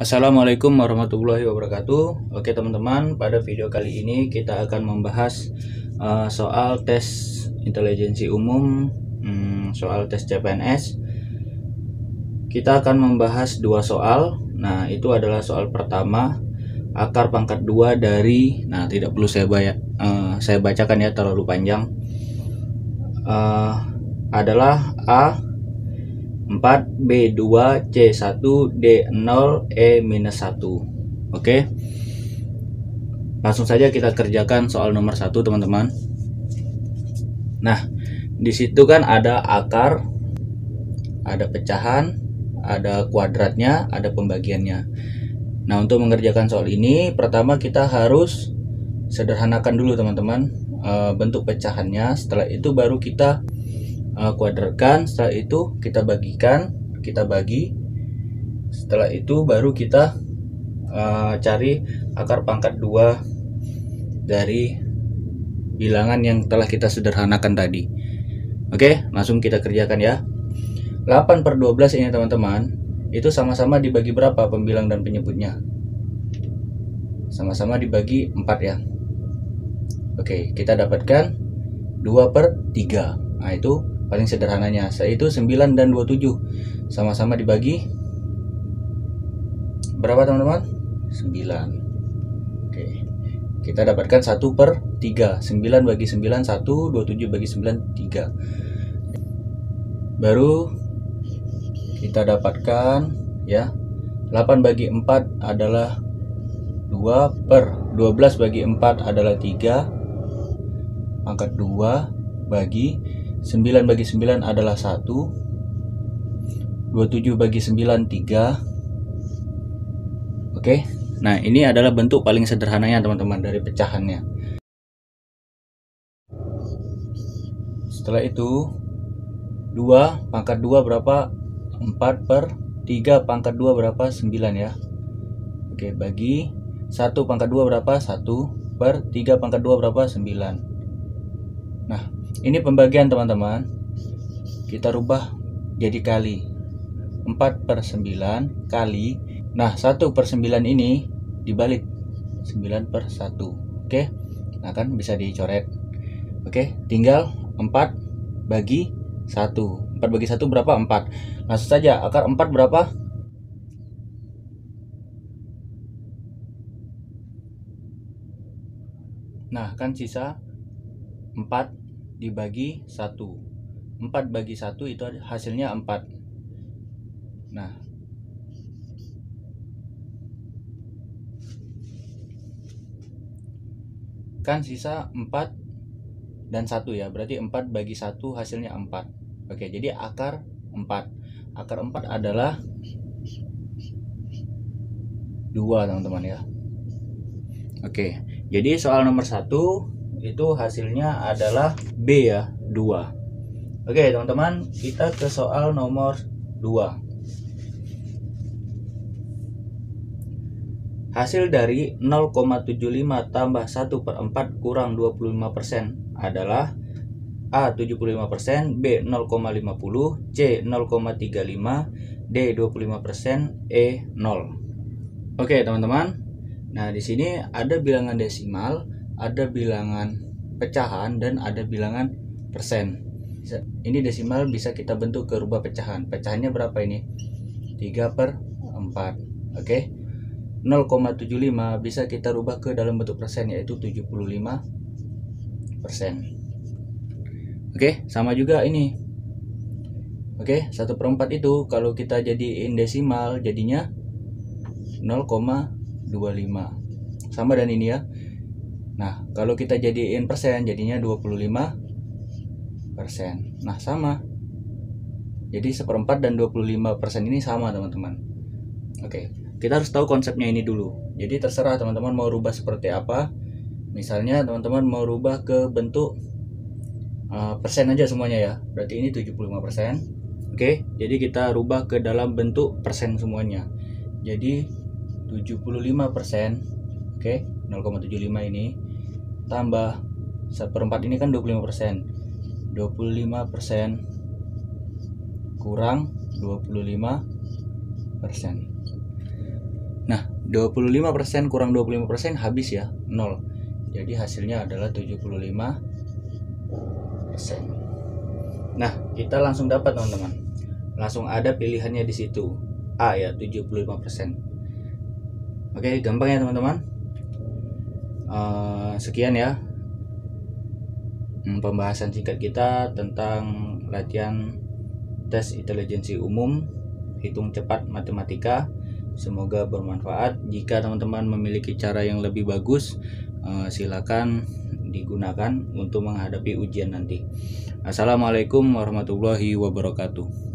Assalamualaikum warahmatullahi wabarakatuh. Oke teman-teman, pada video kali ini kita akan membahas uh, soal tes intelijensi umum, hmm, soal tes CPNS. Kita akan membahas dua soal. Nah, itu adalah soal pertama akar pangkat dua dari, nah tidak perlu saya bayar, uh, saya bacakan ya terlalu panjang. Uh, adalah A 4B2 C1 D0 E-1 Oke? Langsung saja kita kerjakan soal nomor satu teman-teman. Nah di situ kan ada akar Ada pecahan Ada kuadratnya Ada pembagiannya. Nah untuk mengerjakan soal ini Pertama kita harus Sederhanakan dulu teman-teman eh, Bentuk pecahannya. Setelah itu baru kita uh, kuadratkan setelah itu kita bagikan kita bagi. Setelah itu baru kita uh, cari akar pangkat dua dari bilangan yang telah kita sederhanakan tadi. Oke langsung kita kerjakan ya. 8 per 12 ini teman-teman itu sama-sama dibagi berapa pembilang dan penyebutnya? Sama-sama dibagi 4 ya. Oke kita dapatkan 2 per 3 nah itu paling sederhananya yaitu 9 dan 27 sama-sama dibagi. Berapa teman-teman? 9 oke. Kita dapatkan 1 per 3 9 bagi 9 1 27 bagi 9 3 baru kita dapatkan ya. 8 bagi 4 adalah 2 per 12 bagi 4 adalah 3 angkat 2 bagi 9 bagi 9 adalah 1 27 bagi 9 3 Oke? Nah ini adalah bentuk paling sederhananya teman-teman dari pecahannya. Setelah itu 2 pangkat 2 berapa? 4 per 3 pangkat 2 berapa? 9 ya. Oke bagi 1 pangkat 2 berapa? 1 per 3 pangkat 2 berapa? 9 Nah, ini pembagian teman-teman. Kita rubah jadi kali. 4 per 9 kali. Nah, 1 per 9 ini dibalik. 9 per 1. Oke. Nah, kan bisa dicoret. Oke, tinggal 4 bagi 1. 4 bagi 1 berapa? 4. Langsung saja, akar 4 berapa? Nah, kan sisa 4 dibagi 1 4 bagi 1 itu hasilnya 4 nah. Kan sisa 4 dan 1 ya berarti 4 bagi 1 hasilnya 4 oke jadi akar 4 akar 4 adalah 2 teman-teman ya. Oke jadi soal nomor 1 itu hasilnya adalah B ya 2 Oke teman-teman kita ke soal nomor 2 Hasil dari 0,75 tambah 1 per 4 kurang 25% adalah A 75%, B 0,50, C 0,35, D 25%, E 0. Oke, teman-teman. Nah, di sini ada bilangan desimal ada bilangan pecahan dan ada bilangan persen. Ini desimal bisa kita bentuk ke rubah pecahan. Pecahannya berapa ini? 3 per 4 oke? 0,75 bisa kita rubah ke dalam bentuk persen yaitu 75 persen. Oke? Sama juga ini. Oke? 1 per 4 itu kalau kita jadiin desimal jadinya 0,25 sama dan ini ya Nah, kalau kita jadiin persen jadinya 25 persen. Nah, sama. Jadi seperempat dan 25 persen ini sama teman-teman. Oke, kita harus tahu konsepnya ini dulu. Jadi terserah teman-teman mau rubah seperti apa. Misalnya teman-teman mau rubah ke bentuk uh, persen aja semuanya ya. Berarti ini 75 persen. Oke, jadi kita rubah ke dalam bentuk persen semuanya. Jadi 75 persen. Oke, 0,75 ini tambah seperempat ini kan 25 persen 25 persen kurang 25 persen Nah, 25% kurang 25% habis ya, 0. Jadi hasilnya adalah 75%. Nah, kita langsung dapat teman-teman. Langsung ada pilihannya di situ. A ya, 75%. Oke, gampang ya teman-teman. Uh, sekian ya. Hmm, pembahasan singkat kita tentang latihan tes intelijensi umum hitung cepat matematika. Semoga bermanfaat. Jika teman-teman memiliki cara yang lebih bagus uh, silakan digunakan untuk menghadapi ujian nanti. Assalamualaikum warahmatullahi wabarakatuh